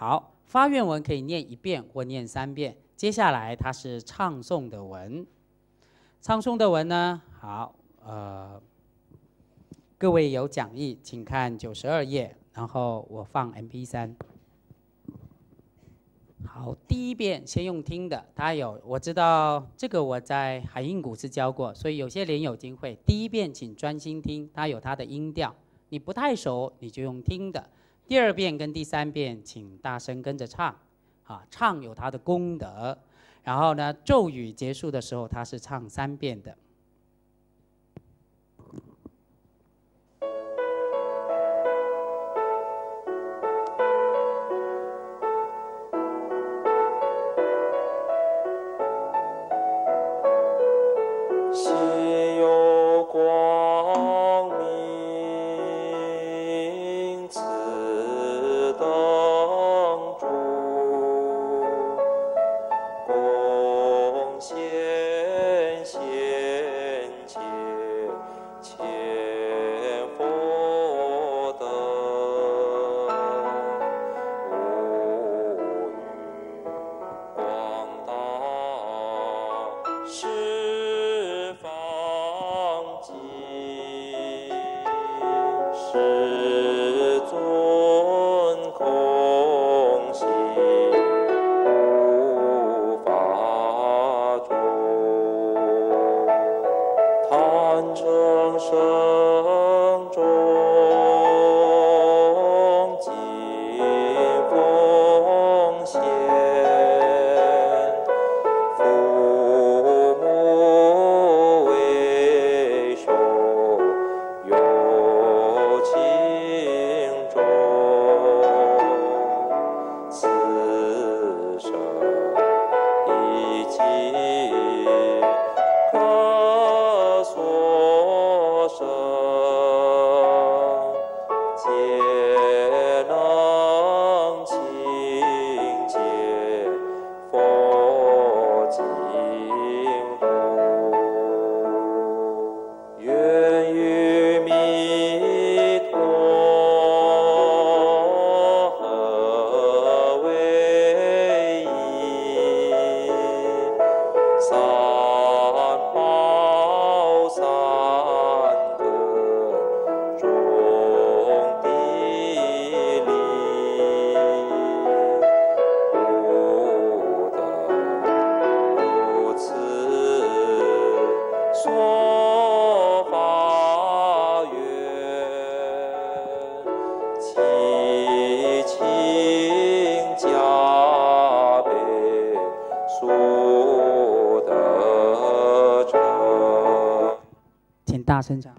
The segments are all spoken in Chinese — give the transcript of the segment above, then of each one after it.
好，发愿文可以念一遍或念三遍。接下来它是唱诵的文，唱诵的文呢，好，呃，各位有讲义，请看九十二页，然后我放 M P 三。好，第一遍先用听的，它有我知道这个我在海印古寺教过，所以有些连友经会。第一遍请专心听，它有它的音调，你不太熟你就用听的。第二遍跟第三遍请大声跟着唱。啊，唱有它的功德，然后呢，咒语结束的时候，它是唱三遍的。生长。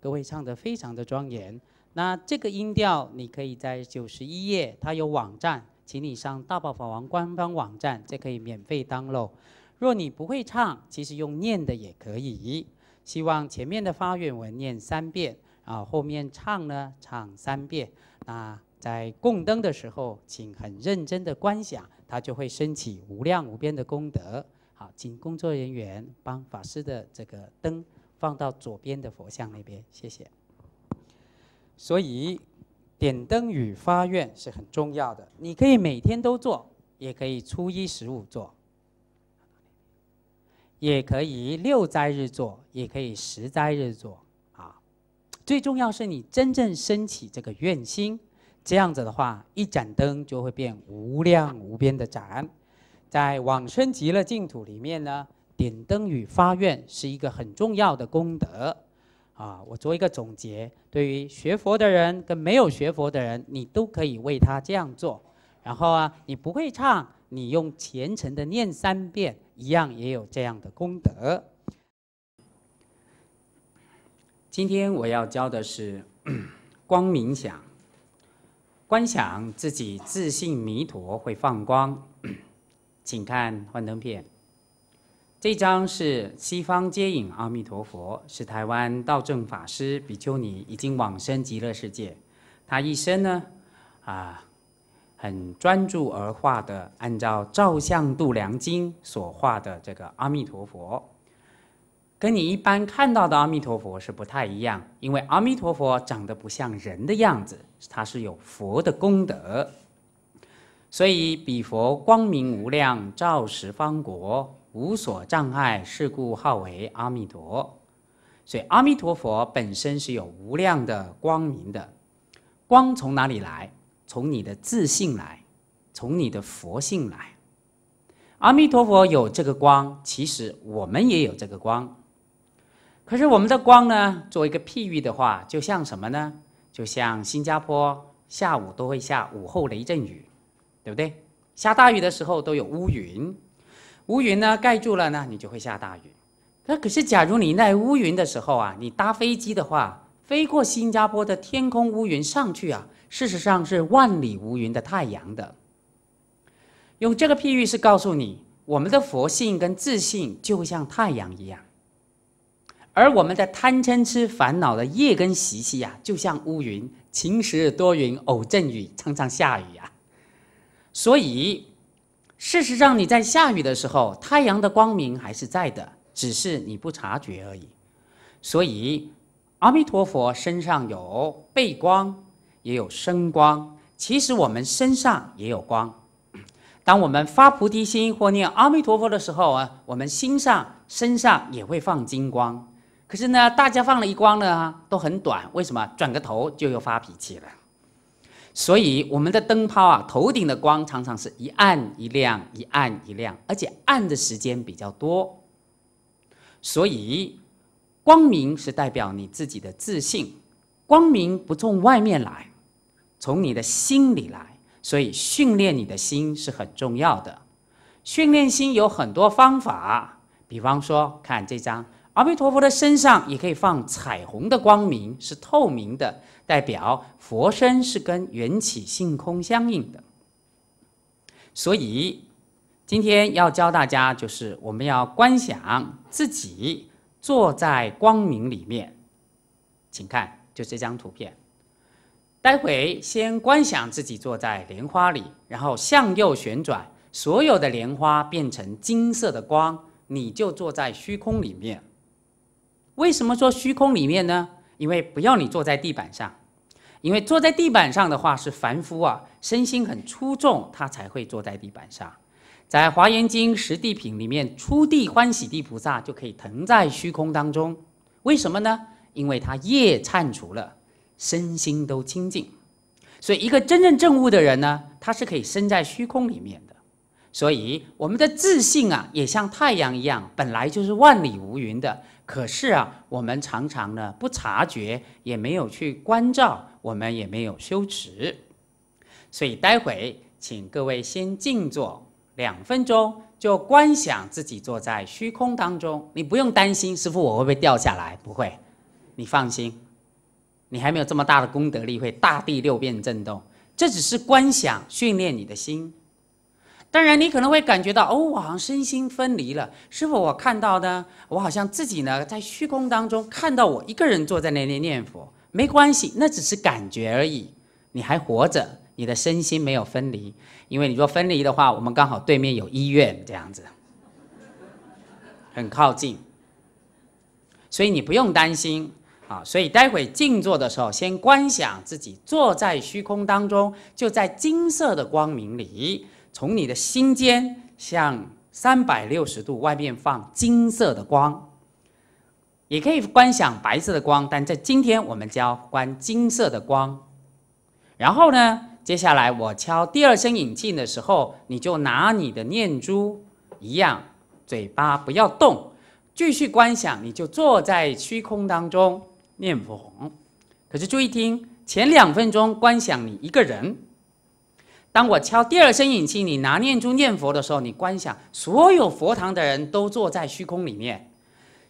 各位唱得非常的庄严。那这个音调，你可以在九十一页，它有网站，请你上大宝法王官方网站，这可以免费 download。若你不会唱，其实用念的也可以。希望前面的发愿文念三遍，啊，后面唱呢唱三遍。那在供灯的时候，请很认真的观想，它就会升起无量无边的功德。好，请工作人员帮法师的这个灯。放到左边的佛像那边，谢谢。所以点灯与发愿是很重要的，你可以每天都做，也可以初一十五做，也可以六斋日做，也可以十斋日做啊。最重要是你真正升起这个愿心，这样子的话，一盏灯就会变无量无边的盏，在往生极乐净土里面呢。点灯与发愿是一个很重要的功德，啊，我做一个总结，对于学佛的人跟没有学佛的人，你都可以为他这样做。然后啊，你不会唱，你用虔诚的念三遍，一样也有这样的功德。今天我要教的是 光明想，观想自己自信弥陀会放光，请看幻灯片。这张是西方接引阿弥陀佛，是台湾道正法师比丘尼已经往生极乐世界。他一生呢，啊，很专注而画的，按照《照相度量经》所画的这个阿弥陀佛，跟你一般看到的阿弥陀佛是不太一样，因为阿弥陀佛长得不像人的样子，它是有佛的功德，所以彼佛光明无量，照十方国，无所障碍，是故号为阿弥陀。所以阿弥陀佛本身是有无量的光明的，光从哪里来？从你的自信来，从你的佛性来。阿弥陀佛有这个光，其实我们也有这个光。可是我们的光呢？做一个譬喻的话，就像什么呢？就像新加坡下午都会下午后雷阵雨，对不对？下大雨的时候都有乌云，乌云呢盖住了呢，你就会下大雨。那可是，假如你在乌云的时候啊，你搭飞机的话，飞过新加坡的天空乌云上去啊，事实上是万里无云的太阳的。用这个譬喻是告诉你，我们的佛性跟自信就像太阳一样，而我们的贪嗔痴烦恼的业跟习气啊，就像乌云，晴时多云，偶阵雨，常常下雨啊。所以，事实上你在下雨的时候，太阳的光明还是在的。只是你不察觉而已，所以阿弥陀佛身上有背光，也有身光。其实我们身上也有光。当我们发菩提心或念阿弥陀佛的时候啊，我们心上、身上也会放金光。可是呢，大家放了一光呢，都很短。为什么？转个头就又发脾气了。所以我们的灯泡啊，头顶的光常常是一暗一亮，一暗一亮，而且暗的时间比较多。所以，光明是代表你自己的自信。光明不从外面来，从你的心里来。所以，训练你的心是很重要的。训练心有很多方法，比方说，看这张阿弥陀佛的身上也可以放彩虹的光明，是透明的，代表佛身是跟缘起性空相应的。所以。今天要教大家，就是我们要观想自己坐在光明里面，请看，就这张图片。待会先观想自己坐在莲花里，然后向右旋转，所有的莲花变成金色的光，你就坐在虚空里面。为什么说虚空里面呢？因为不要你坐在地板上，因为坐在地板上的话是凡夫啊，身心很出众，他才会坐在地板上。在《华严经·十地品》里面，初地欢喜地菩萨就可以腾在虚空当中。为什么呢？因为他业忏除了，身心都清净。所以，一个真正正悟的人呢，他是可以身在虚空里面的。所以，我们的自信啊，也像太阳一样，本来就是万里无云的。可是啊，我们常常呢不察觉，也没有去关照，我们也没有修持。所以，待会请各位先静坐。两分钟就观想自己坐在虚空当中，你不用担心师傅我会不会掉下来，不会，你放心，你还没有这么大的功德力会大地六变震动，这只是观想训练你的心。当然你可能会感觉到哦，我好像身心分离了，师傅我看到呢，我好像自己呢在虚空当中看到我一个人坐在那里念佛，没关系，那只是感觉而已，你还活着。你的身心没有分离，因为你若分离的话，我们刚好对面有医院，这样子。很靠近，所以你不用担心。啊。所以待会静坐的时候，先观想自己坐在虚空当中，就在金色的光明里，从你的心间向三百六十度外面放金色的光，也可以观想白色的光，但在今天我们教观金色的光，然后呢？接下来我敲第二声引磬的时候，你就拿你的念珠一样，嘴巴不要动，继续观想，你就坐在虚空当中念佛。可是注意听，前两分钟观想你一个人。当我敲第二声引磬，你拿念珠念佛的时候，你观想所有佛堂的人都坐在虚空里面，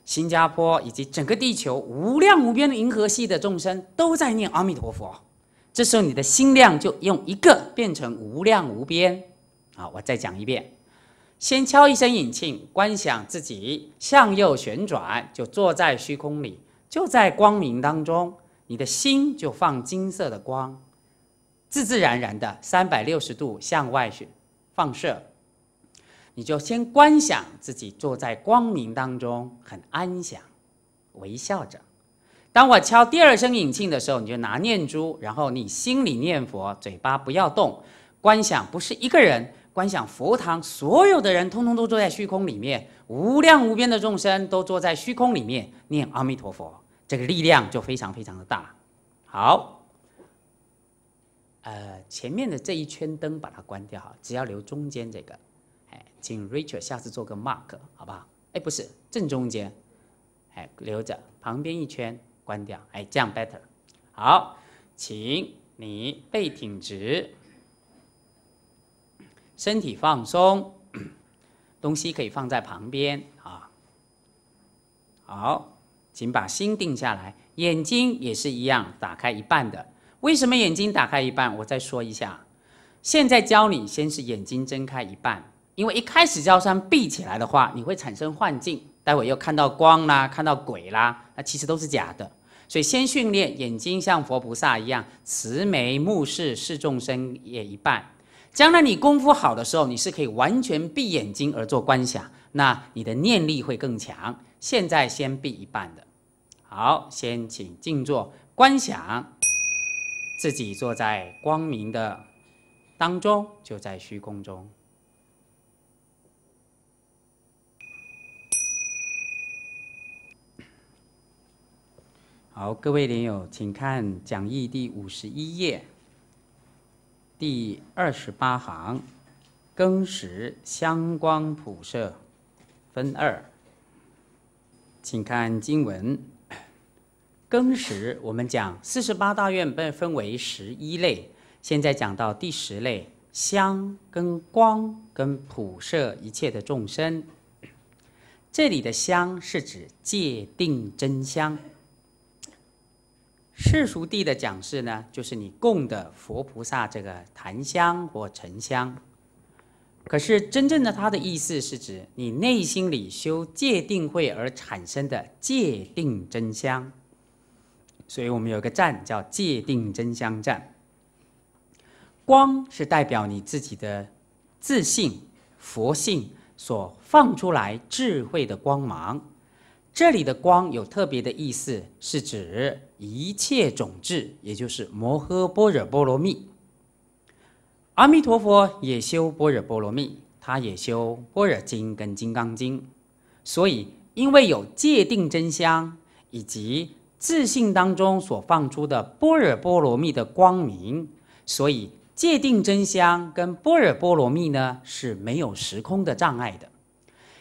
新加坡以及整个地球无量无边的银河系的众生都在念阿弥陀佛。这时候你的心量就用一个变成无量无边，啊！我再讲一遍，先敲一声引磬，观想自己向右旋转，就坐在虚空里，就在光明当中，你的心就放金色的光，自自然然的三百六十度向外去放射。你就先观想自己坐在光明当中，很安详，微笑着。当我敲第二声引磬的时候，你就拿念珠，然后你心里念佛，嘴巴不要动，观想不是一个人，观想佛堂所有的人通通都坐在虚空里面，无量无边的众生都坐在虚空里面念阿弥陀佛，这个力量就非常非常的大。好，呃，前面的这一圈灯把它关掉哈，只要留中间这个。哎请 Richard 下次做个 mark 好不好？哎，不是正中间，哎，留着旁边一圈关掉，哎，这样 better。好，请你背挺直，身体放松，东西可以放在旁边啊。好，请把心定下来，眼睛也是一样，打开一半的。为什么眼睛打开一半？我再说一下。现在教你，先是眼睛睁开一半。因为一开始交山闭起来的话，你会产生幻境，待会又看到光啦，看到鬼啦，那其实都是假的。所以先训练眼睛像佛菩萨一样慈眉目视视众生也一半。将来你功夫好的时候，你是可以完全闭眼睛而做观想，那你的念力会更强。现在先闭一半的，好，先请静坐观想，自己坐在光明的当中，就在虚空中。好，各位莲友，请看讲义第五十一页，第二十八行，庚时相光普射，分二。请看经文，庚时我们讲四十八大愿被分为十一类，现在讲到第十类，香跟光跟普摄一切的众生。这里的香是指界定真香。世俗地的讲释呢，就是你供的佛菩萨这个檀香或沉香。可是真正的它的意思是指你内心里修戒定慧而产生的戒定真香。所以我们有个站叫界定真相站。光是代表你自己的自信、佛性所放出来智慧的光芒。这里的光有特别的意思，是指一切种智，也就是摩诃般若波罗蜜。阿弥陀佛也修般若波罗蜜，他也修般若经跟金刚经。所以，因为有界定真相以及自信当中所放出的波若波罗蜜的光明，所以界定真香跟波若波罗蜜呢是没有时空的障碍的。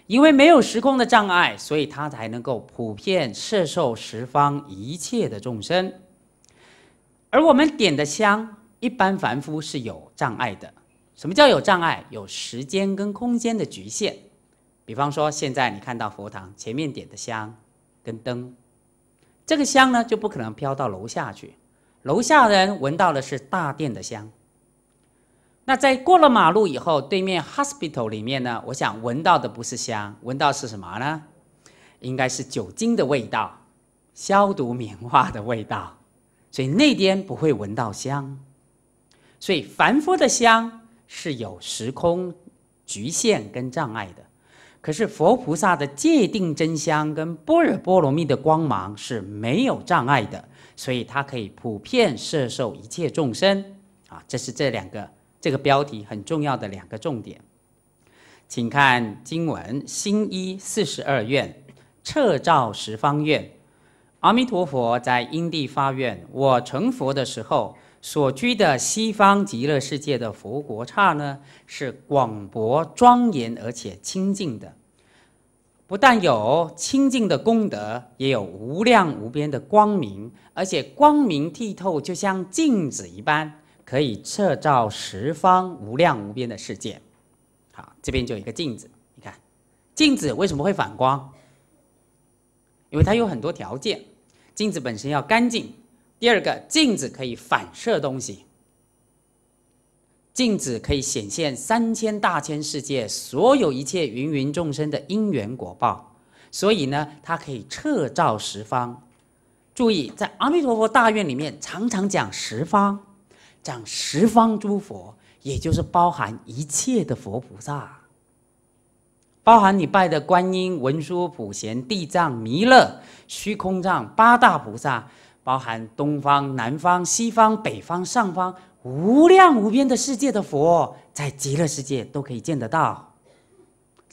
因为没有时空的障碍，所以它才能够普遍摄受十方一切的众生。而我们点的香，一般凡夫是有障碍的。什么叫有障碍？有时间跟空间的局限。比方说，现在你看到佛堂前面点的香跟灯，这个香呢就不可能飘到楼下去，楼下人闻到的是大殿的香。那在过了马路以后，对面 hospital 里面呢，我想闻到的不是香，闻到是什么呢？应该是酒精的味道，消毒棉花的味道，所以那边不会闻到香。所以凡夫的香是有时空局限跟障碍的，可是佛菩萨的界定真香跟般若波罗蜜的光芒是没有障碍的，所以它可以普遍摄受一切众生啊，这是这两个。这个标题很重要的两个重点，请看经文：新一四十二愿，彻照十方愿。阿弥陀佛在因地发愿，我成佛的时候，所居的西方极乐世界的佛国刹呢，是广博庄严而且清净的。不但有清净的功德，也有无量无边的光明，而且光明剔透，就像镜子一般。可以彻照十方无量无边的世界。好，这边就有一个镜子，你看，镜子为什么会反光？因为它有很多条件。镜子本身要干净，第二个，镜子可以反射东西，镜子可以显现三千大千世界所有一切芸芸众生的因缘果报，所以呢，它可以彻照十方。注意，在阿弥陀佛大愿里面，常常讲十方。讲十方诸佛，也就是包含一切的佛菩萨，包含你拜的观音、文殊、普贤、地藏、弥勒、虚空藏八大菩萨，包含东方、南方、西方、北方、上方，无量无边的世界的佛，在极乐世界都可以见得到。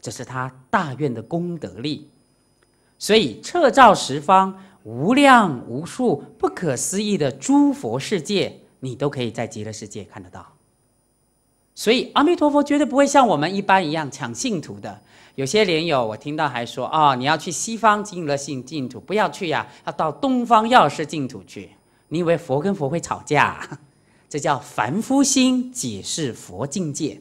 这是他大愿的功德力，所以彻照十方无量无数不可思议的诸佛世界，你都可以在极乐世界看得到。所以阿弥陀佛绝对不会像我们一般一样抢信徒的。有些莲友我听到还说：“哦，你要去西方极乐性净土，不要去呀，要到东方药师净土去。”你以为佛跟佛会吵架？这叫凡夫心解释佛境界。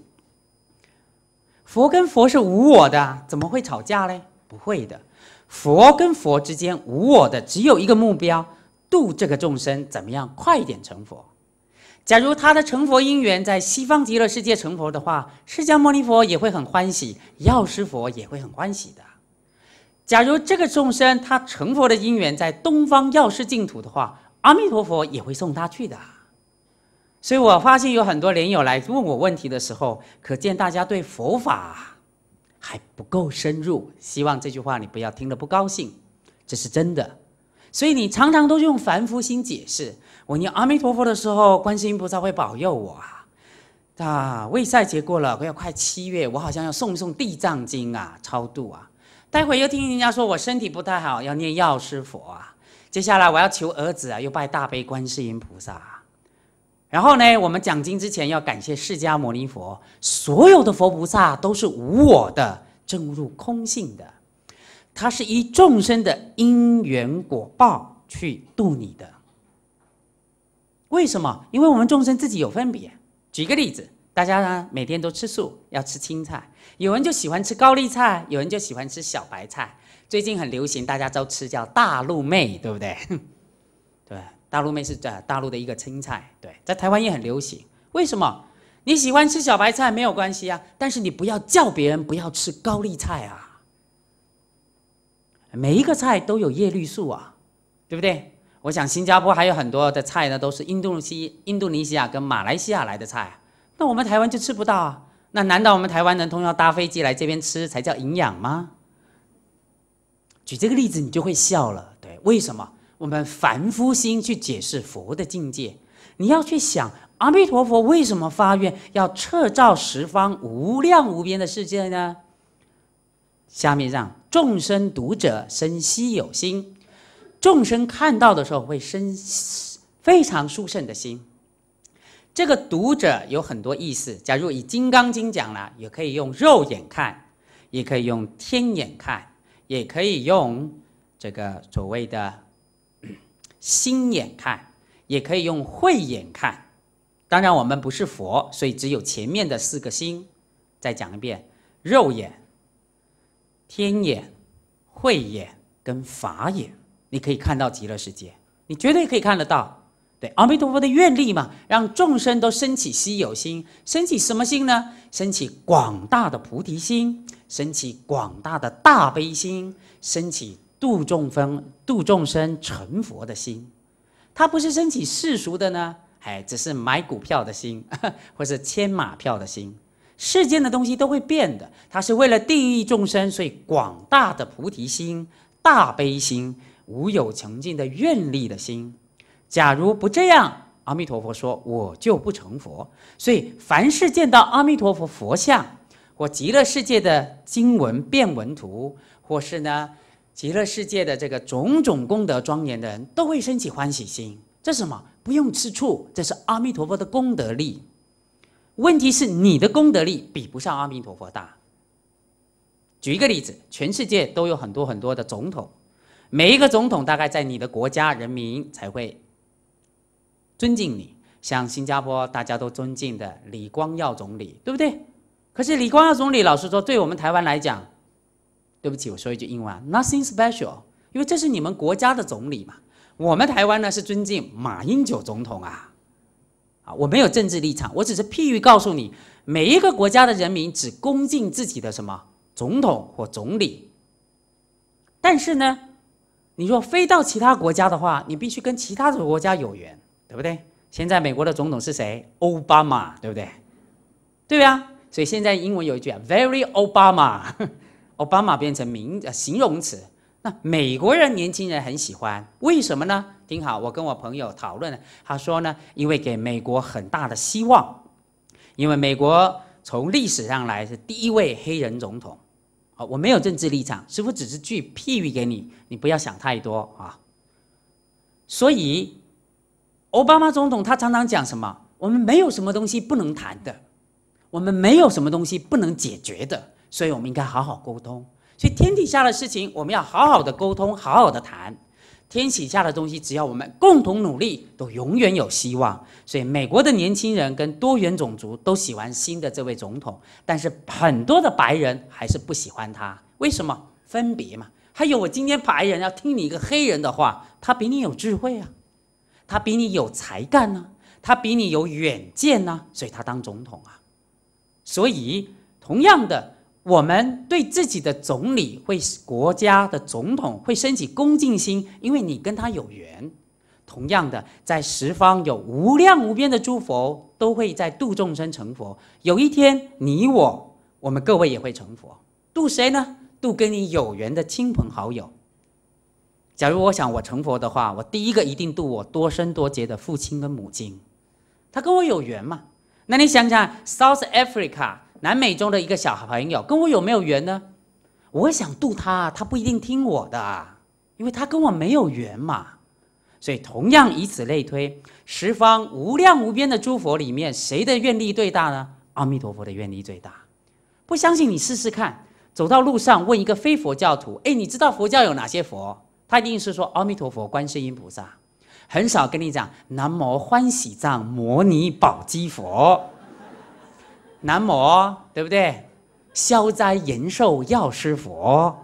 佛跟佛是无我的，怎么会吵架嘞？不会的，佛跟佛之间无我的，只有一个目标：度这个众生，怎么样快一点成佛？假如他的成佛因缘在西方极乐世界成佛的话，释迦牟尼佛也会很欢喜，药师佛也会很欢喜的。假如这个众生他成佛的因缘在东方药师净土的话，阿弥陀佛也会送他去的。所以我发现有很多莲友来问我问题的时候，可见大家对佛法还不够深入。希望这句话你不要听了不高兴，这是真的。所以你常常都用凡夫心解释。我念阿弥陀佛的时候，观世音菩萨会保佑我啊！啊，未赛节过了，要快七月，我好像要诵一诵《地藏经》啊，超度啊。待会又听人家说我身体不太好，要念药师佛啊。接下来我要求儿子啊，又拜大悲观世音菩萨。然后呢，我们讲经之前要感谢释迦牟尼佛，所有的佛菩萨都是无我的，证入空性的，他是以众生的因缘果报去度你的。为什么？因为我们众生自己有分别。举个例子，大家呢每天都吃素，要吃青菜，有人就喜欢吃高丽菜，有人就喜欢吃小白菜。最近很流行，大家都吃叫大陆妹，对不对？对。大陆妹是在大陆的一个青菜，对，在台湾也很流行。为什么？你喜欢吃小白菜没有关系啊，但是你不要叫别人不要吃高丽菜啊。每一个菜都有叶绿素啊，对不对？我想新加坡还有很多的菜呢，都是印度西、印度尼西亚跟马来西亚来的菜，那我们台湾就吃不到啊。那难道我们台湾人通要搭飞机来这边吃才叫营养吗？举这个例子你就会笑了，对，为什么？我们凡夫心去解释佛的境界，你要去想阿弥陀佛为什么发愿要彻照十方无量无边的世界呢？下面让众生读者生稀有心，众生看到的时候会生非常殊胜的心。这个读者有很多意思，假如以《金刚经》讲了，也可以用肉眼看，也可以用天眼看，也可以用这个所谓的。心眼看，也可以用慧眼看。当然，我们不是佛，所以只有前面的四个心。再讲一遍：肉眼、天眼、慧眼跟法眼，你可以看到极乐世界，你绝对可以看得到。对，阿弥陀佛的愿力嘛，让众生都升起稀有心，升起什么心呢？升起广大的菩提心，升起广大的大悲心，升起。度众生、度众生成佛的心，他不是升起世俗的呢？哎，只是买股票的心，或是牵马票的心。世间的东西都会变的，他是为了地狱众生，所以广大的菩提心、大悲心、无有穷尽的愿力的心。假如不这样，阿弥陀佛说我就不成佛。所以凡是见到阿弥陀佛佛像，或极乐世界的经文变文图，或是呢？极乐世界的这个种种功德庄严的人都会升起欢喜心，这是什么？不用吃醋，这是阿弥陀佛的功德力。问题是你的功德力比不上阿弥陀佛大。举一个例子，全世界都有很多很多的总统，每一个总统大概在你的国家人民才会尊敬你。像新加坡大家都尊敬的李光耀总理，对不对？可是李光耀总理老实说，对我们台湾来讲，对不起，我说一句英文，Nothing special，因为这是你们国家的总理嘛。我们台湾呢是尊敬马英九总统啊，啊，我没有政治立场，我只是譬喻告诉你，每一个国家的人民只恭敬自己的什么总统或总理。但是呢，你若飞到其他国家的话，你必须跟其他的国家有缘，对不对？现在美国的总统是谁？奥巴马，对不对？对啊，所以现在英文有一句啊，very Obama，奥巴马变成名呃形容词。那美国人年轻人很喜欢，为什么呢？听好，我跟我朋友讨论，他说呢，因为给美国很大的希望，因为美国从历史上来是第一位黑人总统。好，我没有政治立场，师傅只是举譬喻给你，你不要想太多啊。所以，奥巴马总统他常常讲什么？我们没有什么东西不能谈的，我们没有什么东西不能解决的，所以我们应该好好沟通。所以天底下的事情，我们要好好的沟通，好好的谈。天启下的东西，只要我们共同努力，都永远有希望。所以，美国的年轻人跟多元种族都喜欢新的这位总统，但是很多的白人还是不喜欢他。为什么？分别嘛。还有，我今天白人要听你一个黑人的话，他比你有智慧啊，他比你有才干呢，他比你有远见呢，所以他当总统啊。所以，同样的。我们对自己的总理、会国家的总统会升起恭敬心，因为你跟他有缘。同样的，在十方有无量无边的诸佛，都会在度众生成佛。有一天，你我，我们各位也会成佛。度谁呢？度跟你有缘的亲朋好友。假如我想我成佛的话，我第一个一定度我多生多劫的父亲跟母亲，他跟我有缘嘛？那你想想，South Africa。南美洲的一个小朋友跟我有没有缘呢？我想度他，他不一定听我的，因为他跟我没有缘嘛。所以同样以此类推，十方无量无边的诸佛里面，谁的愿力最大呢？阿弥陀佛的愿力最大。不相信你试试看，走到路上问一个非佛教徒：“哎，你知道佛教有哪些佛？”他一定是说阿弥陀佛、观世音菩萨，很少跟你讲南无欢喜藏摩尼宝积佛。南无，对不对？消灾延寿药师佛。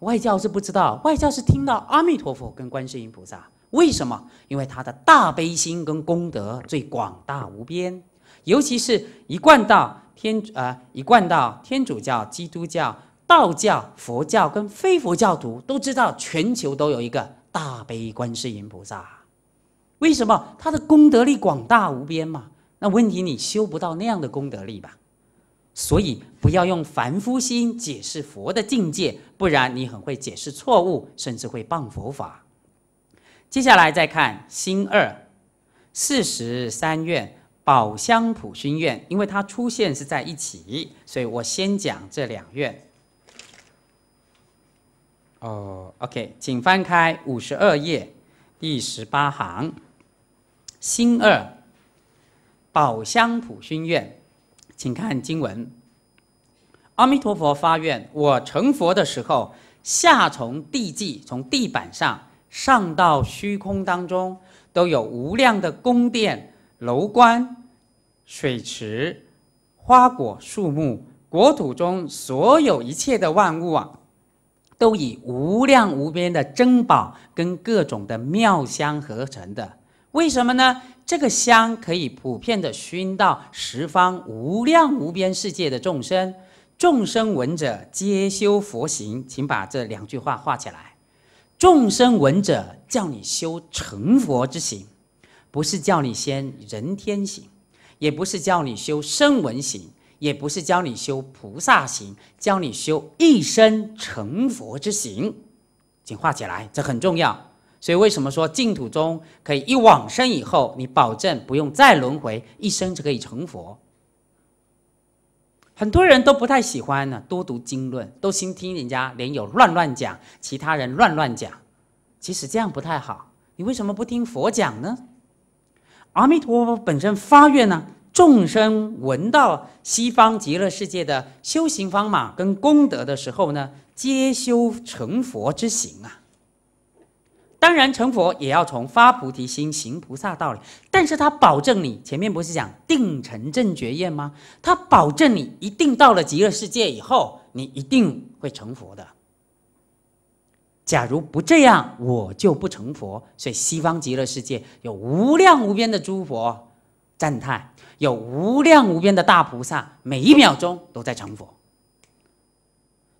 外教是不知道，外教是听到阿弥陀佛跟观世音菩萨。为什么？因为他的大悲心跟功德最广大无边。尤其是一贯到天啊，一贯到天主教、基督教、道教、佛教跟非佛教徒都知道，全球都有一个大悲观世音菩萨。为什么？他的功德力广大无边嘛。那问题你修不到那样的功德力吧，所以不要用凡夫心解释佛的境界，不然你很会解释错误，甚至会谤佛法。接下来再看心二四十三愿宝香普熏愿，因为它出现是在一起，所以我先讲这两愿。哦，OK，请翻开五十二页第十八行，心二。宝香普熏愿，请看经文。阿弥陀佛发愿：我成佛的时候，下从地际，从地板上上到虚空当中，都有无量的宫殿、楼观、水池、花果树木，国土中所有一切的万物啊，都以无量无边的珍宝跟各种的妙香合成的。为什么呢？这个香可以普遍的熏到十方无量无边世界的众生，众生闻者皆修佛行。请把这两句话画起来。众生闻者叫你修成佛之行，不是叫你先人天行，也不是叫你修声闻行，也不是教你修菩萨行，教你修一生成佛之行。请画起来，这很重要。所以为什么说净土中可以一往生以后，你保证不用再轮回，一生就可以成佛？很多人都不太喜欢呢，多读经论，都心听人家连友乱乱讲，其他人乱乱讲，其实这样不太好。你为什么不听佛讲呢？阿弥陀佛本身发愿呢，众生闻到西方极乐世界的修行方法跟功德的时候呢，皆修成佛之行啊。当然成佛也要从发菩提心行菩萨道理，但是他保证你前面不是讲定成正觉业吗？他保证你一定到了极乐世界以后，你一定会成佛的。假如不这样，我就不成佛。所以西方极乐世界有无量无边的诸佛赞叹，有无量无边的大菩萨，每一秒钟都在成佛。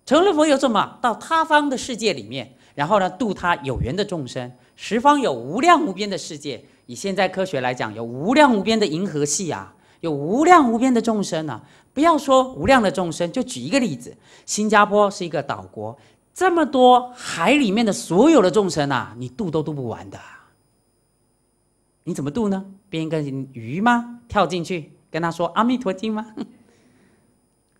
成了佛又怎么到他方的世界里面，然后呢度他有缘的众生，十方有无量无边的世界。以现在科学来讲，有无量无边的银河系啊，有无量无边的众生啊。不要说无量的众生，就举一个例子，新加坡是一个岛国，这么多海里面的所有的众生啊，你度都度不完的。你怎么度呢？编一个鱼吗？跳进去跟他说阿弥陀经吗？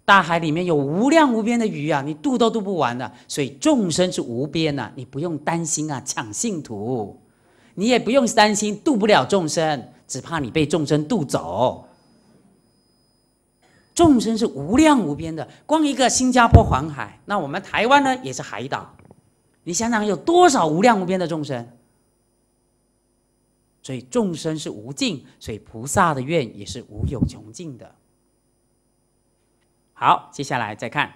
大海里面有无量无边的鱼啊，你渡都渡不完的，所以众生是无边呐，你不用担心啊抢信徒，你也不用担心渡不了众生，只怕你被众生渡走。众生是无量无边的，光一个新加坡环海，那我们台湾呢也是海岛，你想想有多少无量无边的众生？所以众生是无尽，所以菩萨的愿也是无有穷尽的。好，接下来再看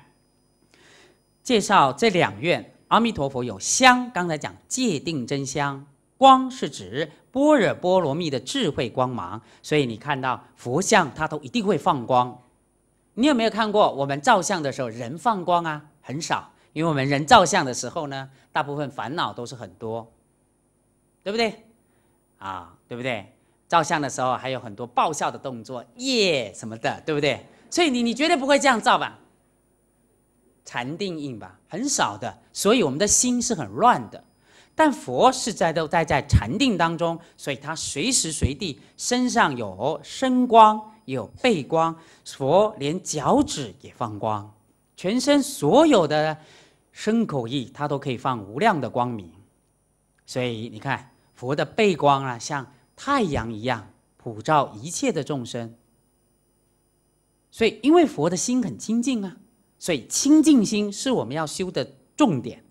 介绍这两愿。阿弥陀佛有香，刚才讲界定真香，光是指般若波罗蜜的智慧光芒，所以你看到佛像它都一定会放光。你有没有看过我们照相的时候人放光啊？很少，因为我们人照相的时候呢，大部分烦恼都是很多，对不对？啊，对不对？照相的时候还有很多爆笑的动作，耶什么的，对不对？所以你你绝对不会这样造吧？禅定印吧，很少的。所以我们的心是很乱的。但佛是在都待在禅定当中，所以他随时随地身上有身光，有背光。佛连脚趾也放光，全身所有的身口意，他都可以放无量的光明。所以你看佛的背光啊，像太阳一样普照一切的众生。所以，因为佛的心很清净啊，所以清净心是我们要修的重点。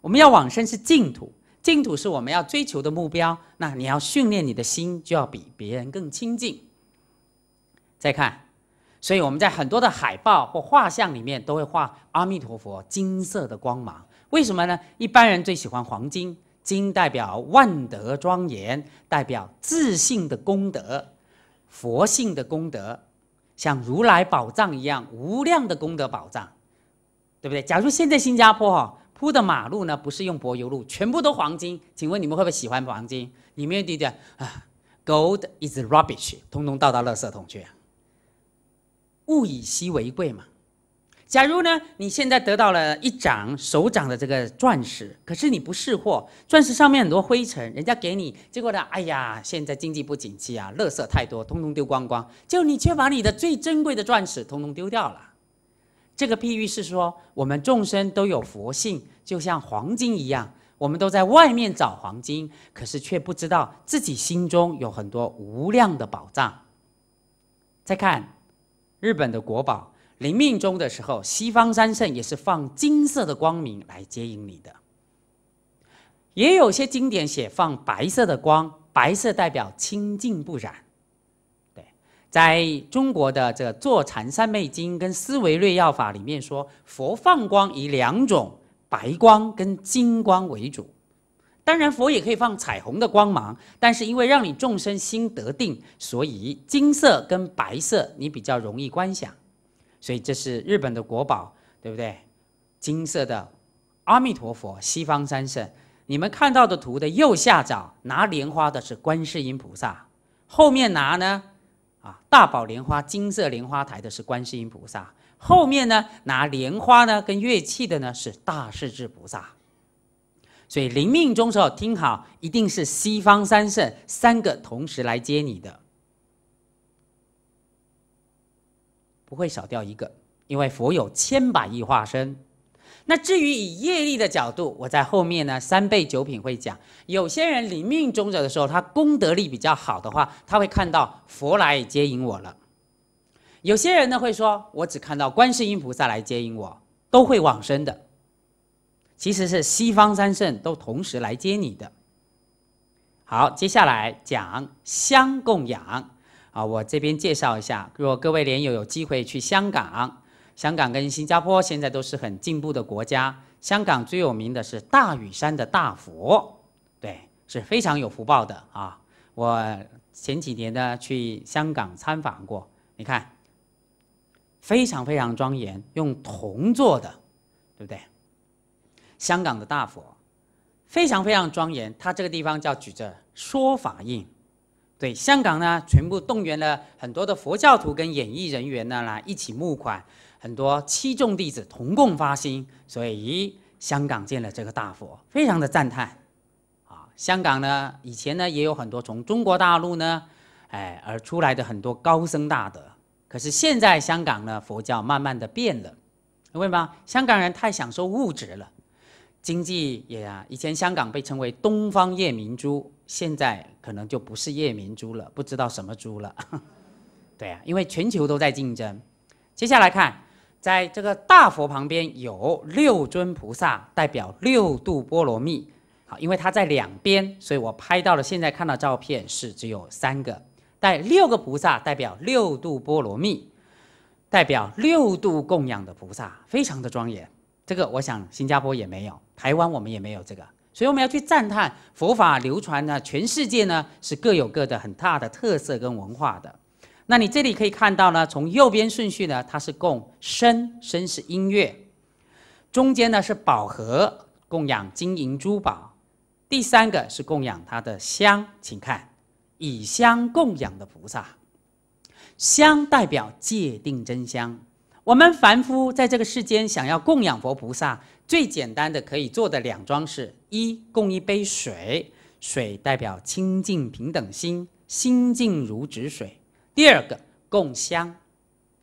我们要往生是净土，净土是我们要追求的目标。那你要训练你的心，就要比别人更清净。再看，所以我们在很多的海报或画像里面都会画阿弥陀佛金色的光芒。为什么呢？一般人最喜欢黄金，金代表万德庄严，代表自信的功德，佛性的功德。像如来宝藏一样无量的功德宝藏，对不对？假如现在新加坡哈铺的马路呢，不是用柏油路，全部都黄金，请问你们会不会喜欢黄金？里面的的啊，Gold is rubbish，通通倒到垃圾桶去。物以稀为贵嘛。假如呢，你现在得到了一掌手掌的这个钻石，可是你不识货，钻石上面很多灰尘，人家给你，结果呢，哎呀，现在经济不景气啊，垃圾太多，通通丢光光，就你却把你的最珍贵的钻石通通丢掉了。这个譬喻是说，我们众生都有佛性，就像黄金一样，我们都在外面找黄金，可是却不知道自己心中有很多无量的宝藏。再看日本的国宝。临命终的时候，西方三圣也是放金色的光明来接引你的。也有些经典写放白色的光，白色代表清净不染。对，在中国的这《坐禅三昧经》跟《思维略要法》里面说，佛放光以两种白光跟金光为主。当然，佛也可以放彩虹的光芒，但是因为让你众生心得定，所以金色跟白色你比较容易观想。所以这是日本的国宝，对不对？金色的阿弥陀佛，西方三圣。你们看到的图的右下角拿莲花的是观世音菩萨，后面拿呢，啊，大宝莲花金色莲花台的是观世音菩萨，后面呢拿莲花呢跟乐器的呢是大势至菩萨。所以临命终时候听好，一定是西方三圣三个同时来接你的。不会少掉一个，因为佛有千百亿化身。那至于以业力的角度，我在后面呢三倍九品会讲。有些人临命终者的时候，他功德力比较好的话，他会看到佛来接引我了。有些人呢会说，我只看到观世音菩萨来接引我，都会往生的。其实是西方三圣都同时来接你的。好，接下来讲香供养。啊，我这边介绍一下，如果各位连友有机会去香港，香港跟新加坡现在都是很进步的国家。香港最有名的是大屿山的大佛，对，是非常有福报的啊。我前几年呢去香港参访过，你看，非常非常庄严，用铜做的对不对？香港的大佛非常非常庄严，它这个地方叫举着说法印。对，香港呢，全部动员了很多的佛教徒跟演艺人员呢，来一起募款，很多七众弟子同共发心，所以香港建了这个大佛，非常的赞叹。啊，香港呢，以前呢也有很多从中国大陆呢，哎而出来的很多高僧大德，可是现在香港呢，佛教慢慢的变了，为什么？香港人太享受物质了。经济也啊，以前香港被称为东方夜明珠，现在可能就不是夜明珠了，不知道什么珠了。对啊，因为全球都在竞争。接下来看，在这个大佛旁边有六尊菩萨，代表六度波罗蜜。好，因为它在两边，所以我拍到了。现在看到照片是只有三个，带六个菩萨，代表六度波罗蜜，代表六度供养的菩萨，非常的庄严。这个我想新加坡也没有，台湾我们也没有这个，所以我们要去赞叹佛法流传呢，全世界呢是各有各的很大的特色跟文化的。那你这里可以看到呢，从右边顺序呢，它是供声，声是音乐；中间呢是宝盒，供养金银珠宝；第三个是供养它的香，请看以香供养的菩萨，香代表界定真香。我们凡夫在这个世间想要供养佛菩萨，最简单的可以做的两桩事：一供一杯水，水代表清净平等心，心静如止水；第二个供香，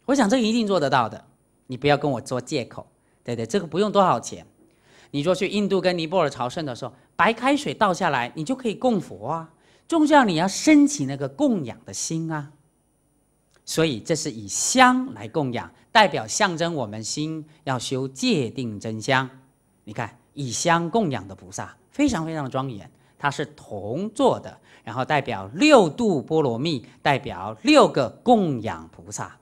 我想这个一定做得到的，你不要跟我做借口，对对，这个不用多少钱。你说去印度跟尼泊尔朝圣的时候，白开水倒下来，你就可以供佛啊，重要你要升起那个供养的心啊。所以这是以香来供养，代表象征我们心要修戒定真香。你看，以香供养的菩萨非常非常的庄严，它是铜做的，然后代表六度波罗蜜，代表六个供养菩萨。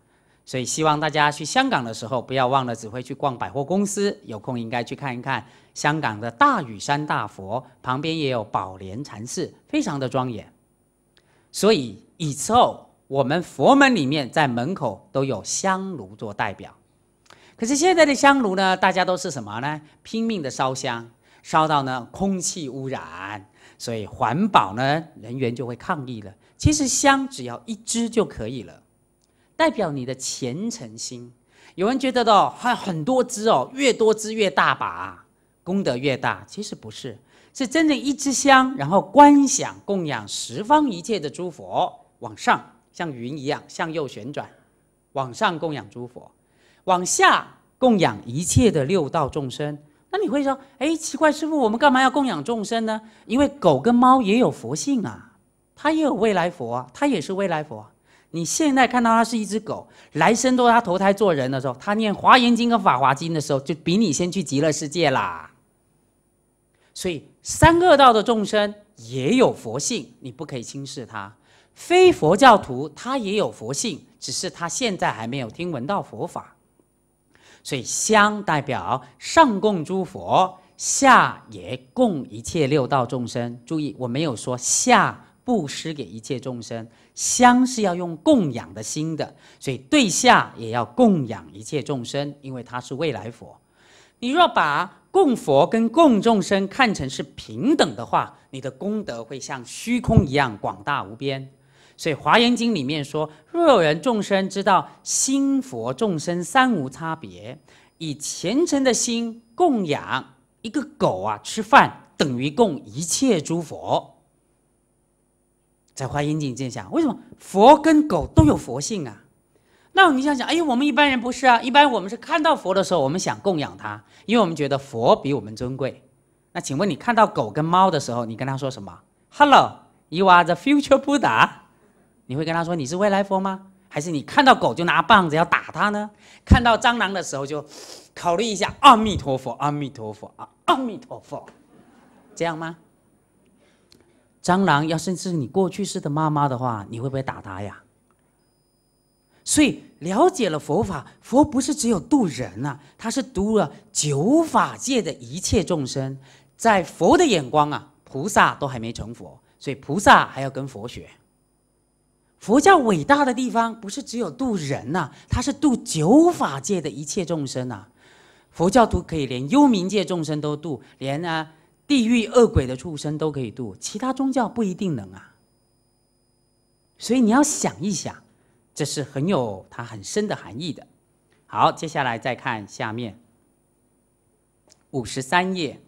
所以希望大家去香港的时候，不要忘了只会去逛百货公司，有空应该去看一看香港的大屿山大佛，旁边也有宝莲禅寺，非常的庄严。所以以后。我们佛门里面在门口都有香炉做代表，可是现在的香炉呢，大家都是什么呢？拼命的烧香，烧到呢空气污染，所以环保呢人员就会抗议了。其实香只要一支就可以了，代表你的虔诚心。有人觉得哦，还很多支哦，越多支越大把，功德越大。其实不是，是真正一支香，然后观想供养十方一切的诸佛往上。像云一样向右旋转，往上供养诸佛，往下供养一切的六道众生。那你会说，哎，奇怪，师傅，我们干嘛要供养众生呢？因为狗跟猫也有佛性啊，它也有未来佛，它也是未来佛。你现在看到它是一只狗，来生都它投胎做人的时候，它念华严经跟法华经的时候，就比你先去极乐世界啦。所以三恶道的众生也有佛性，你不可以轻视它。非佛教徒他也有佛性，只是他现在还没有听闻到佛法。所以香代表上供诸佛，下也供一切六道众生。注意，我没有说下布施给一切众生，香是要用供养的心的，所以对下也要供养一切众生，因为他是未来佛。你若把供佛跟供众生看成是平等的话，你的功德会像虚空一样广大无边。所以《华严经》里面说：“若有人众生知道心佛众生三无差别，以虔诚的心供养一个狗啊，吃饭等于供一切诸佛。”在《华严经》这样讲，为什么佛跟狗都有佛性啊？那你想想，哎，我们一般人不是啊？一般我们是看到佛的时候，我们想供养他，因为我们觉得佛比我们尊贵。那请问你看到狗跟猫的时候，你跟他说什么？Hello, you are the future Buddha。你会跟他说你是未来佛吗？还是你看到狗就拿棒子要打它呢？看到蟑螂的时候就考虑一下阿弥陀佛，阿弥陀佛啊，阿弥陀佛，这样吗？蟑螂要是是你过去式的妈妈的话，你会不会打它呀？所以了解了佛法，佛不是只有度人呐，他是度了九法界的一切众生。在佛的眼光啊，菩萨都还没成佛，所以菩萨还要跟佛学。佛教伟大的地方不是只有度人呐，它是度九法界的一切众生呐。佛教徒可以连幽冥界众生都度，连啊地狱恶鬼的畜生都可以度，其他宗教不一定能啊。所以你要想一想，这是很有它很深的含义的。好，接下来再看下面五十三页，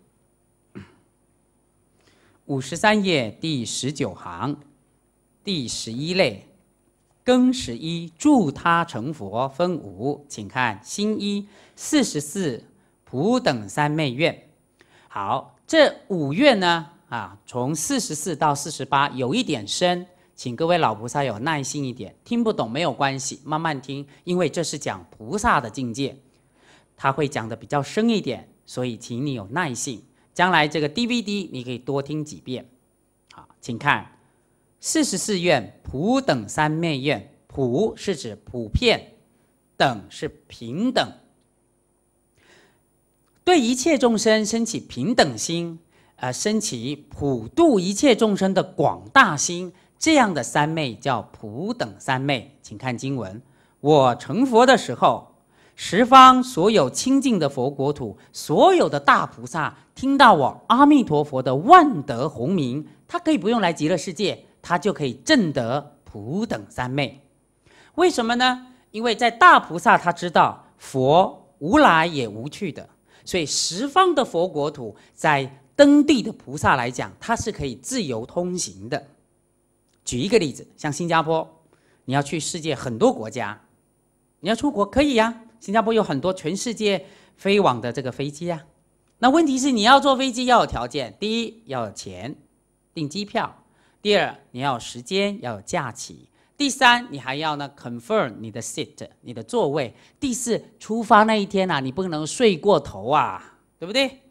五十三页第十九行第十一类。庚十一助他成佛分五，请看新一四十四普等三昧愿。好，这五愿呢啊，从四十四到四十八有一点深，请各位老菩萨有耐心一点，听不懂没有关系，慢慢听，因为这是讲菩萨的境界，他会讲的比较深一点，所以请你有耐心。将来这个 DVD 你可以多听几遍。好，请看。四十四愿普等三昧愿，普是指普遍，等是平等，对一切众生升起平等心，呃，升起普度一切众生的广大心，这样的三昧叫普等三昧。请看经文：我成佛的时候，十方所有清净的佛国土，所有的大菩萨听到我阿弥陀佛的万德洪名，他可以不用来极乐世界。他就可以证得普等三昧，为什么呢？因为在大菩萨他知道佛无来也无去的，所以十方的佛国土在登地的菩萨来讲，它是可以自由通行的。举一个例子，像新加坡，你要去世界很多国家，你要出国可以呀。新加坡有很多全世界飞往的这个飞机啊。那问题是你要坐飞机要有条件，第一要有钱，订机票。第二，你要有时间，要有假期；第三，你还要呢，confirm 你的 seat，你的座位；第四，出发那一天啊，你不能睡过头啊，对不对？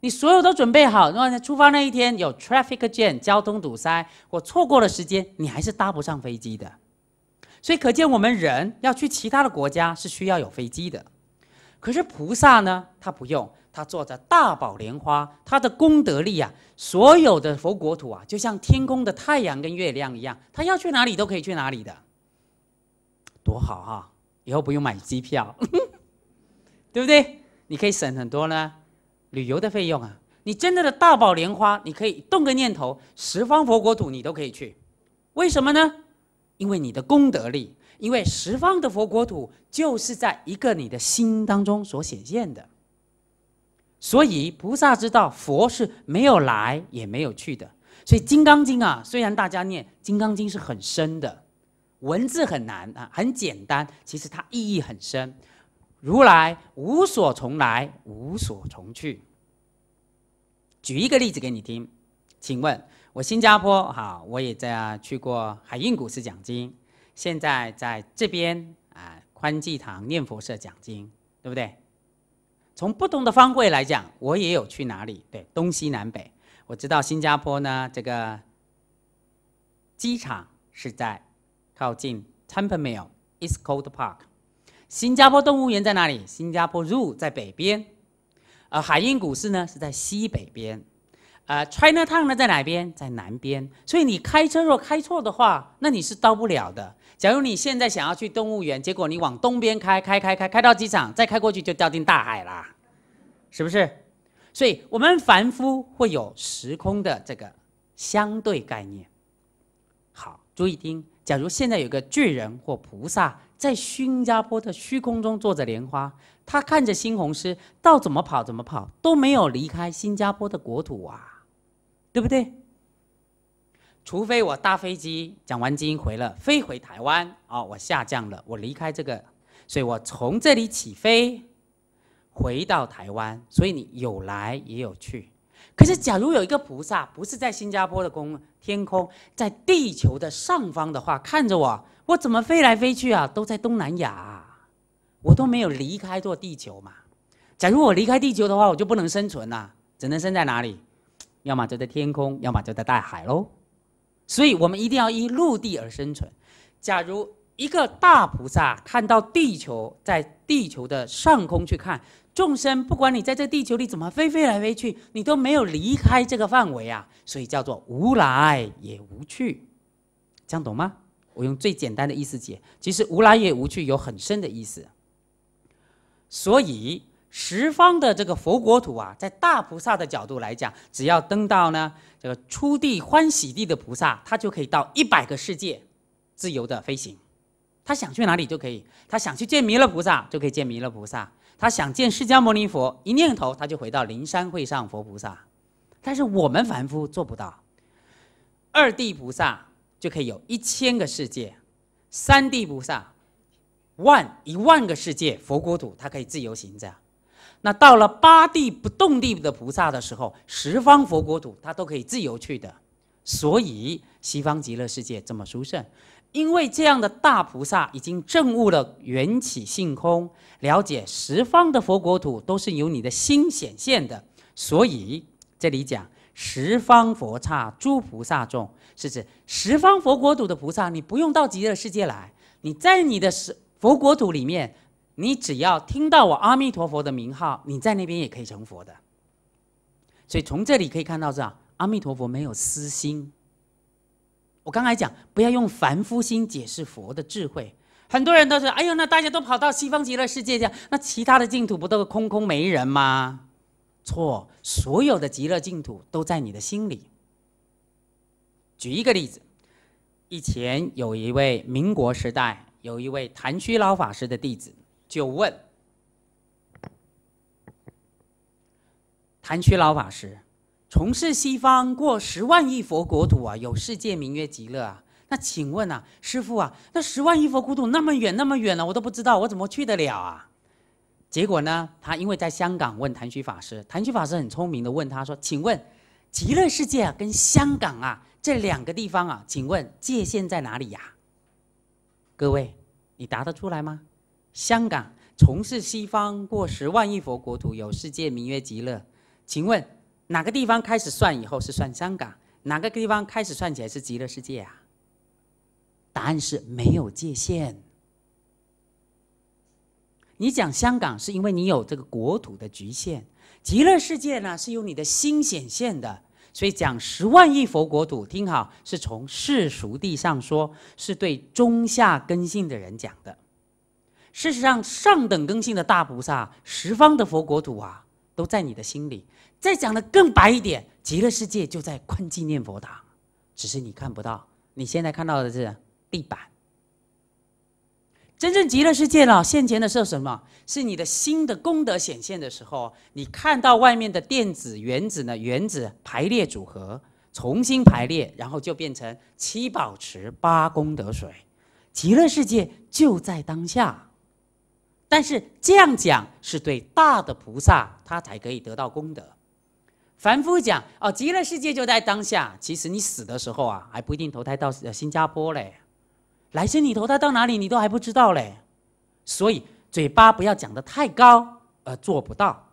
你所有都准备好，然后出发那一天有 traffic jam，交通堵塞或错过了时间，你还是搭不上飞机的。所以可见，我们人要去其他的国家是需要有飞机的。可是菩萨呢，他不用。他坐着大宝莲花，他的功德力啊，所有的佛国土啊，就像天空的太阳跟月亮一样，他要去哪里都可以去哪里的，多好哈！以后不用买机票，对不对？你可以省很多呢旅游的费用啊！你真正的大宝莲花，你可以动个念头，十方佛国土你都可以去，为什么呢？因为你的功德力，因为十方的佛国土就是在一个你的心当中所显现的。所以菩萨知道佛是没有来也没有去的，所以《金刚经》啊，虽然大家念《金刚经》是很深的，文字很难啊，很简单，其实它意义很深。如来无所从来，无所从去。举一个例子给你听，请问我新加坡哈，我也在去过海印古寺讲经，现在在这边啊宽济堂念佛社讲经，对不对？从不同的方位来讲，我也有去哪里？对，东西南北。我知道新加坡呢，这个机场是在靠近 Temple Mill East Coast Park。新加坡动物园在哪里？新加坡 Zoo 在北边。呃，海印古寺呢是在西北边。呃，China Town 呢在哪边？在南边。所以你开车若开错的话，那你是到不了的。假如你现在想要去动物园，结果你往东边开，开开开，开到机场，再开过去就掉进大海啦，是不是？所以，我们凡夫会有时空的这个相对概念。好，注意听。假如现在有个巨人或菩萨在新加坡的虚空中坐着莲花，他看着猩红狮，到怎么跑怎么跑都没有离开新加坡的国土啊，对不对？除非我搭飞机讲完经回了，飞回台湾哦，我下降了，我离开这个，所以我从这里起飞，回到台湾，所以你有来也有去。可是假如有一个菩萨不是在新加坡的空天空，在地球的上方的话，看着我，我怎么飞来飞去啊？都在东南亚，我都没有离开过地球嘛。假如我离开地球的话，我就不能生存呐，只能生在哪里？要么就在天空，要么就在大海喽。所以我们一定要依陆地而生存。假如一个大菩萨看到地球，在地球的上空去看众生，不管你在这地球里怎么飞飞来飞去，你都没有离开这个范围啊，所以叫做无来也无去。这样懂吗？我用最简单的意思解，其实无来也无去有很深的意思。所以十方的这个佛国土啊，在大菩萨的角度来讲，只要登到呢这个初地欢喜地的菩萨，他就可以到一百个世界自由的飞行，他想去哪里就可以，他想去见弥勒菩萨就可以见弥勒菩萨，他想见释迦牟尼佛，一念头他就回到灵山会上佛菩萨，但是我们凡夫做不到，二地菩萨就可以有一千个世界，三地菩萨万一万个世界佛国土，他可以自由行这样。那到了八地不动地的菩萨的时候，十方佛国土他都可以自由去的，所以西方极乐世界这么殊胜，因为这样的大菩萨已经证悟了缘起性空，了解十方的佛国土都是由你的心显现的，所以这里讲十方佛刹诸菩萨众，是指十方佛国土的菩萨，你不用到极乐世界来，你在你的十佛国土里面。你只要听到我阿弥陀佛的名号，你在那边也可以成佛的。所以从这里可以看到，这样阿弥陀佛没有私心。我刚才讲，不要用凡夫心解释佛的智慧。很多人都说：“哎呦，那大家都跑到西方极乐世界，去那其他的净土不都是空空没人吗？”错，所有的极乐净土都在你的心里。举一个例子，以前有一位民国时代有一位谭虚老法师的弟子。就问谭虚老法师：“从事西方过十万亿佛国土啊，有世界名曰极乐啊。那请问啊，师傅啊，那十万亿佛国土那么远那么远了，我都不知道，我怎么去得了啊？”结果呢，他因为在香港问谭虚法师，谭虚法师很聪明的问他说：“请问极乐世界啊，跟香港啊这两个地方啊，请问界限在哪里呀？”各位，你答得出来吗？香港从事西方过十万亿佛国土，有世界名曰极乐。请问哪个地方开始算以后是算香港？哪个地方开始算起来是极乐世界啊？答案是没有界限。你讲香港是因为你有这个国土的局限，极乐世界呢是由你的心显现的。所以讲十万亿佛国土，听好，是从世俗地上说，是对中下根性的人讲的。事实上，上等根性的大菩萨，十方的佛国土啊，都在你的心里。再讲的更白一点，极乐世界就在观纪念佛堂，只是你看不到。你现在看到的是地板。真正极乐世界了，现前的是什么？是你的心的功德显现的时候，你看到外面的电子原子呢？原子排列组合，重新排列，然后就变成七宝池、八功德水。极乐世界就在当下。但是这样讲是对大的菩萨，他才可以得到功德。凡夫讲哦，极乐世界就在当下。其实你死的时候啊，还不一定投胎到新加坡嘞，来生你投胎到哪里，你都还不知道嘞。所以嘴巴不要讲的太高，而做不到。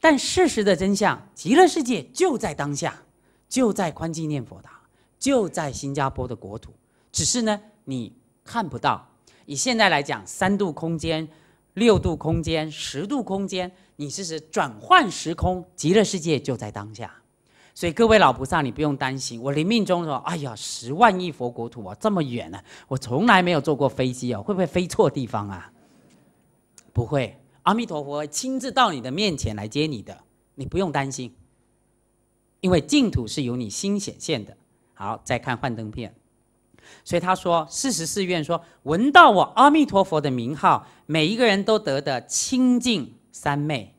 但事实的真相，极乐世界就在当下，就在宽济念佛堂，就在新加坡的国土。只是呢，你看不到。以现在来讲，三度空间。六度空间、十度空间，你试试转换时空，极乐世界就在当下。所以各位老菩萨，你不用担心。我临命中说：“哎呀，十万亿佛国土啊，这么远呢，我从来没有坐过飞机哦，会不会飞错地方啊？”不会，阿弥陀佛亲自到你的面前来接你的，你不用担心。因为净土是由你心显现的。好，再看幻灯片。所以他说：“四十四愿说，闻到我阿弥陀佛的名号，每一个人都得的清净三昧、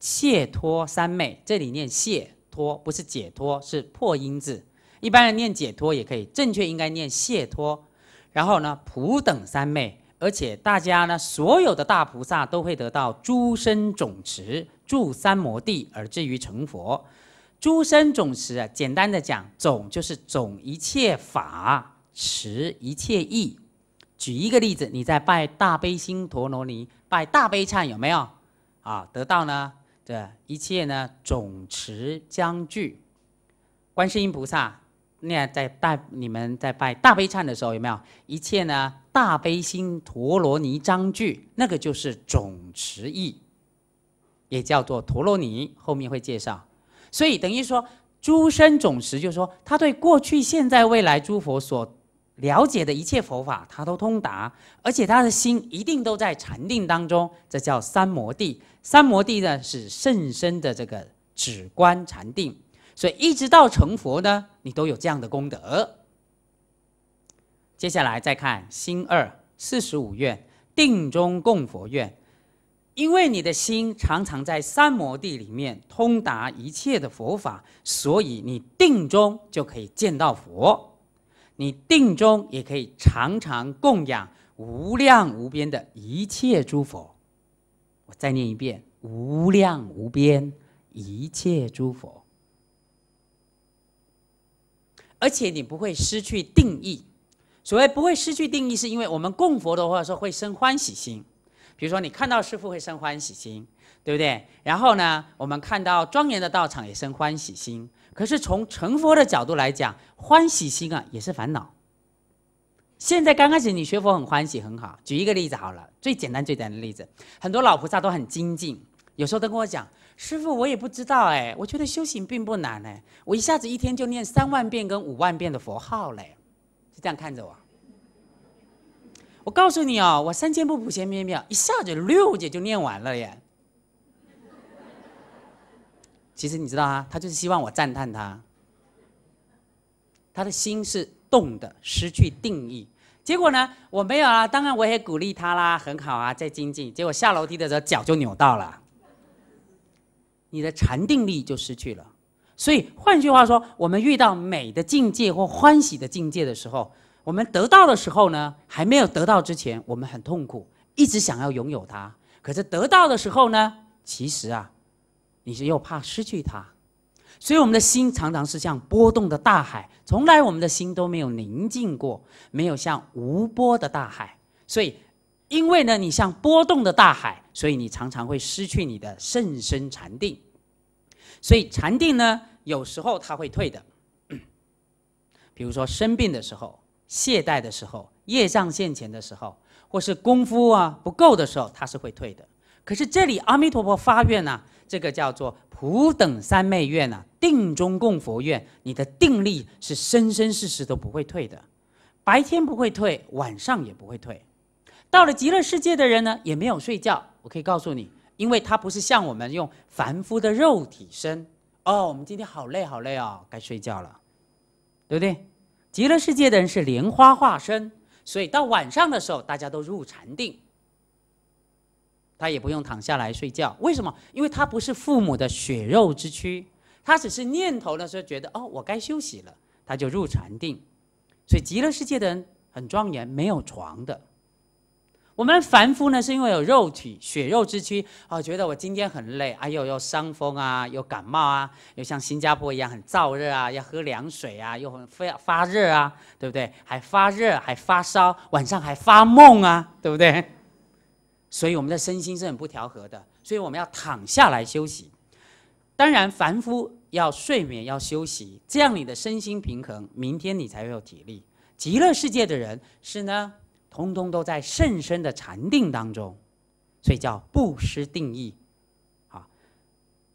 解脱三昧。这里念解脱，不是解脱，是破音字。一般人念解脱也可以，正确应该念解脱。然后呢，普等三昧，而且大家呢，所有的大菩萨都会得到诸身总持，住三摩地而至于成佛。诸身总持啊，简单的讲，总就是总一切法。”持一切意，举一个例子，你在拜大悲心陀罗尼，拜大悲忏有没有？啊，得到呢？这一切呢，总持将具。观世音菩萨，那在大你们在拜大悲忏的时候有没有？一切呢，大悲心陀罗尼章句，那个就是总持意，也叫做陀罗尼，后面会介绍。所以等于说，诸身总持，就是说他对过去、现在、未来诸佛所了解的一切佛法，他都通达，而且他的心一定都在禅定当中，这叫三摩地。三摩地呢是甚深的这个止观禅定，所以一直到成佛呢，你都有这样的功德。接下来再看心二四十五愿定中供佛愿，因为你的心常常在三摩地里面通达一切的佛法，所以你定中就可以见到佛。你定中也可以常常供养无量无边的一切诸佛。我再念一遍：无量无边一切诸佛。而且你不会失去定义。所谓不会失去定义，是因为我们供佛的话说会生欢喜心。比如说你看到师父会生欢喜心，对不对？然后呢，我们看到庄严的道场也生欢喜心。可是从成佛的角度来讲，欢喜心啊也是烦恼。现在刚开始你学佛很欢喜很好。举一个例子好了，最简单最简单的例子，很多老菩萨都很精进，有时候都跟我讲：“师傅，我也不知道哎，我觉得修行并不难哎，我一下子一天就念三万遍跟五万遍的佛号嘞。”就这样看着我。我告诉你哦，我三千部普贤妙妙一下子六节就念完了耶。其实你知道啊，他就是希望我赞叹他。他的心是动的，失去定义。结果呢，我没有啊，当然我也鼓励他啦，很好啊，在精进。结果下楼梯的时候脚就扭到了，你的禅定力就失去了。所以换句话说，我们遇到美的境界或欢喜的境界的时候，我们得到的时候呢，还没有得到之前，我们很痛苦，一直想要拥有它。可是得到的时候呢，其实啊。你是又怕失去它，所以我们的心常常是像波动的大海，从来我们的心都没有宁静过，没有像无波的大海。所以，因为呢，你像波动的大海，所以你常常会失去你的甚深禅定。所以禅定呢，有时候它会退的，比如说生病的时候、懈怠的时候、业障现前的时候，或是功夫啊不够的时候，它是会退的。可是这里阿弥陀佛发愿呢？这个叫做普等三昧愿啊，定中供佛愿，你的定力是生生世世都不会退的，白天不会退，晚上也不会退。到了极乐世界的人呢，也没有睡觉。我可以告诉你，因为他不是像我们用凡夫的肉体身。哦，我们今天好累好累哦，该睡觉了，对不对？极乐世界的人是莲花化身，所以到晚上的时候，大家都入禅定。他也不用躺下来睡觉，为什么？因为他不是父母的血肉之躯，他只是念头的时候觉得哦，我该休息了，他就入禅定。所以极乐世界的人很庄严，没有床的。我们凡夫呢，是因为有肉体、血肉之躯，哦，觉得我今天很累，哎呦，有伤风啊，有感冒啊，又像新加坡一样很燥热啊，要喝凉水啊，又很发发热啊，对不对？还发热，还发烧，晚上还发梦啊，对不对？所以我们的身心是很不调和的，所以我们要躺下来休息。当然，凡夫要睡眠，要休息，这样你的身心平衡，明天你才会有体力。极乐世界的人是呢，通通都在甚深的禅定当中，所以叫不失定义。好，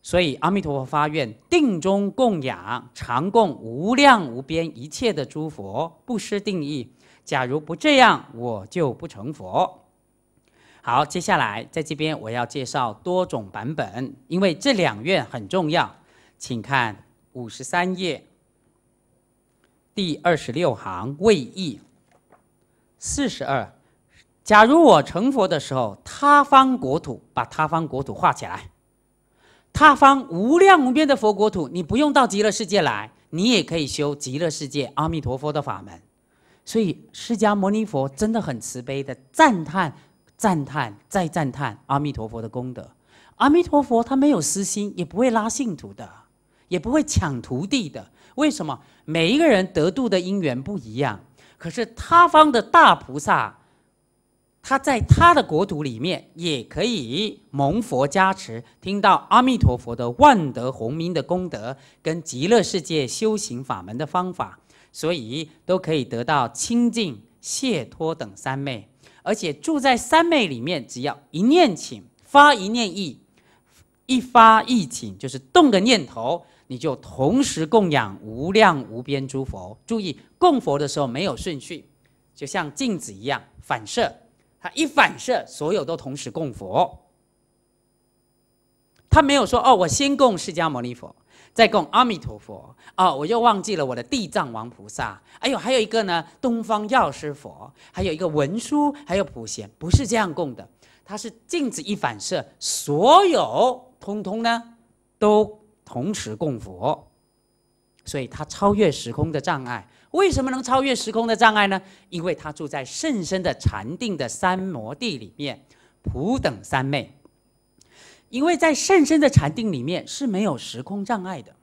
所以阿弥陀佛发愿，定中供养，常供无量无边一切的诸佛，不失定义。假如不这样，我就不成佛。好，接下来在这边我要介绍多种版本，因为这两愿很重要，请看五十三页第二十六行位义四十二。假如我成佛的时候，他方国土，把他方国土画起来，他方无量无边的佛国土，你不用到极乐世界来，你也可以修极乐世界阿弥陀佛的法门。所以释迦牟尼佛真的很慈悲的赞叹。赞叹再赞叹阿弥陀佛的功德，阿弥陀佛他没有私心，也不会拉信徒的，也不会抢徒弟的。为什么？每一个人得度的因缘不一样，可是他方的大菩萨，他在他的国土里面也可以蒙佛加持，听到阿弥陀佛的万德洪名的功德，跟极乐世界修行法门的方法，所以都可以得到清净、解脱等三昧。而且住在三昧里面，只要一念请，发一念意，一发一请，就是动个念头，你就同时供养无量无边诸佛。注意供佛的时候没有顺序，就像镜子一样反射，它一反射，所有都同时供佛。他没有说哦，我先供释迦牟尼佛，在供阿弥陀佛，哦，我又忘记了我的地藏王菩萨。哎呦，还有一个呢，东方药师佛，还有一个文殊，还有普贤，不是这样供的。它是镜子一反射，所有通通呢都同时供佛，所以它超越时空的障碍。为什么能超越时空的障碍呢？因为他住在甚深的禅定的三摩地里面，普等三昧。因为在甚深的禅定里面是没有时空障碍的，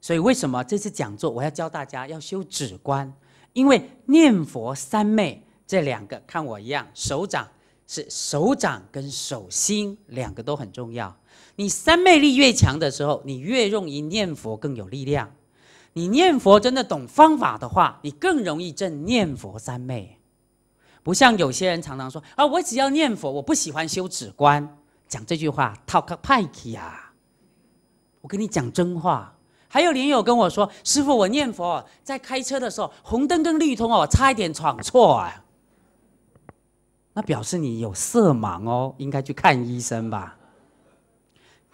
所以为什么这次讲座我要教大家要修止观？因为念佛三昧这两个，看我一样，手掌是手掌跟手心两个都很重要。你三昧力越强的时候，你越容易念佛更有力量。你念佛真的懂方法的话，你更容易证念佛三昧。不像有些人常常说啊，我只要念佛，我不喜欢修止观。讲这句话套个派气啊！我跟你讲真话。还有莲友跟我说：“师傅，我念佛在开车的时候，红灯跟绿灯哦，差一点闯错啊。”那表示你有色盲哦，应该去看医生吧。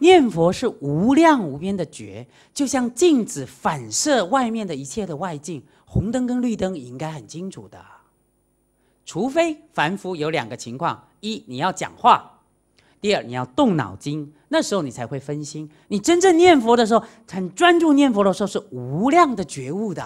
念佛是无量无边的觉，就像镜子反射外面的一切的外境，红灯跟绿灯应该很清楚的。除非凡夫有两个情况：一你要讲话。第二，你要动脑筋，那时候你才会分心。你真正念佛的时候，很专注念佛的时候，是无量的觉悟的。